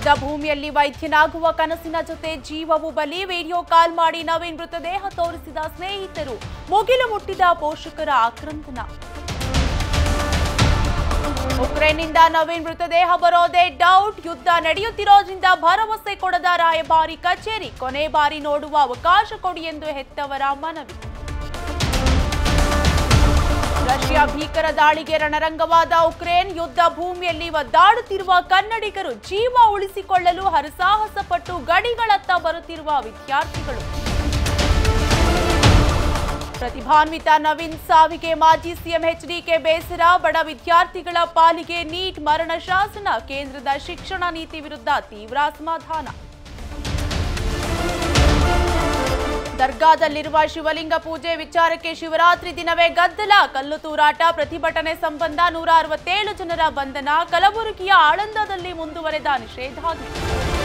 ಯುದ್ಧ ಭೂಮಿಯಲ್ಲಿ ವೈದ್ಯನಾಗುವ ಕನಸಿನ ಜೊತೆ ಜೀವವು ಬಲಿ, ವಿಡಿಯೋ ಕಾಲ್ ಮಾಡಿ ನವೀನ್ ಮೃತದೇಹ ತೋರಿಸಿದ ಸ್ನೇಹಿತರು. ಮುಗಿಲು ಮುಟ್ಟಿದ ಪೋಷಕರ ಆಕ್ರಂದನ. ಉಕ್ರೇನ್ನಿಂದ ನವೀನ್ ಮೃತದೇಹ ಬರೋದೇ ಡೌಟ್. ಯುದ್ಧ ನಡೆಯುತ್ತಿರೋದ್ರಿಂದ ಭರವಸೆ ಕೊಡದ ರಾಯಭಾರಿ ಕಚೇರಿ. ಕೊನೆ ಬಾರಿ ನೋಡುವ ಅವಕಾಶ ಕೊಡಿ ಎಂದು ಹೆತ್ತವರ ಮನವಿ. ಭೀಕರ ದಾಳಿಗೆ ರಣರಂಗವಾದ ಉಕ್ರೇನ್ ಯುದ್ಧ ಭೂಮಿಯಲ್ಲಿ ಒದ್ದಾಡುತ್ತಿರುವ ಕನ್ನಡಿಗರು ಜೀವ ಉಳಿಸಿಕೊಳ್ಳಲು ಹರಸಾಹಸ ಪಟ್ಟು ಗಡಿಗಳತ್ತ ಬರುತ್ತಿರುವ ವಿದ್ಯಾರ್ಥಿಗಳು. ಪ್ರತಿಭಾನ್ವಿತ ನವೀನ್ ಸಾವಿಗೆ ಮಾಜಿ ಸಿಎಂ ಎಚ್ಡಿಕೆ ಬೇಸರ, ಬಡ ವಿದ್ಯಾರ್ಥಿಗಳ ಪಾಲಿಗೆ ನೀಟ್ ಮರಣ ಶಾಸನ, ಕೇಂದ್ರದ ಶಿಕ್ಷಣ ನೀತಿ ವಿರುದ್ಧ ತೀವ್ರ ಅಸಮಾಧಾನ. ದರ್ಗಾದಲ್ಲಿರುವ ಶಿವಲಿಂಗ ಪೂಜೆ ವಿಚಾರಕ್ಕೆ ಶಿವರಾತ್ರಿ ದಿನವೇ ಗದ್ದಲ, ಕಲ್ಲು ತೂರಾಟ, ಪ್ರತಿಭಟನೆ ಸಂಬಂಧ ನೂರ ಅರವತ್ತೇಳು ಜನರ ಬಂಧನ, ಕಲಬುರಗಿಯ ಆಳಂದದಲ್ಲಿ ಮುಂದುವರೆದ ನಿಷೇಧಾಜ್ಞೆ.